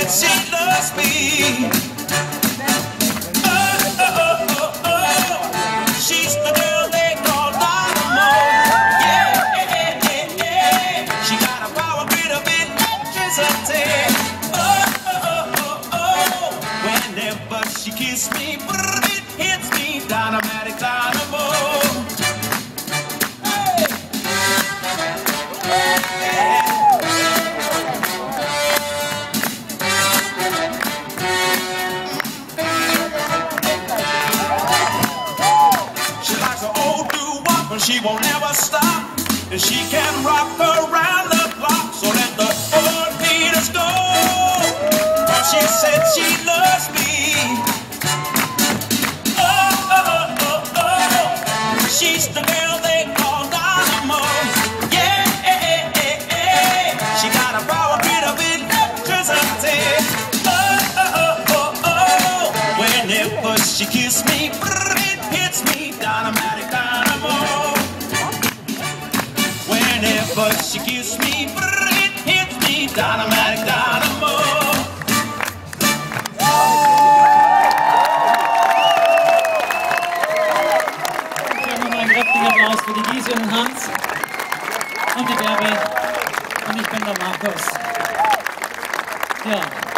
said she loves me. Oh, oh, oh, oh, oh, She's the girl they call. Yeah, yeah, yeah, yeah. She got a power grid of electricity. Oh, oh, oh, oh, oh. Whenever she me, she won't ever stop. And she can rock around the clock, so let the old beaters go. Cause she said she loves me. Oh, oh, oh, oh. She's the girl they call Dynamo. Yeah, she got a power grid of electricity. Oh, oh, oh, oh. Whenever she kissed me, Whenever she kisses me, it hits me, dynamic dynamo. Für die Giese und Hans und die Bärbe. Und ich bin der Markus. Ja,